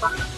Bye.